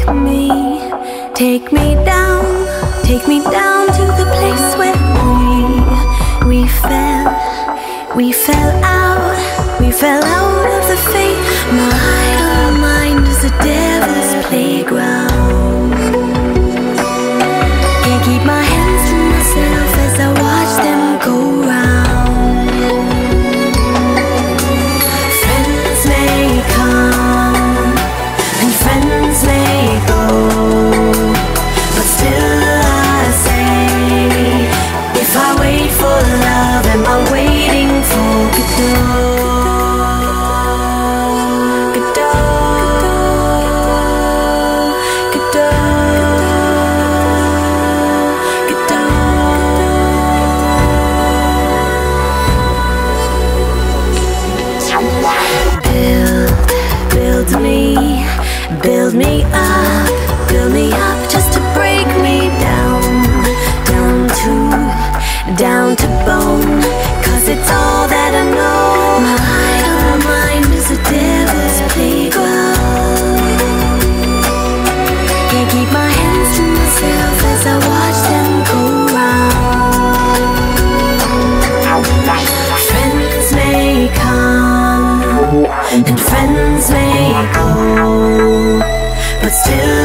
Take me, take me down, take me down to the place where we we fell, we fell out, we fell out build me up, build me up just to break me down, down to, down to bone. Cause it's all that I know. My idle mind is a devil's playground. Can't keep my hands to myself as I watch them go round. Friends may come and friends may go till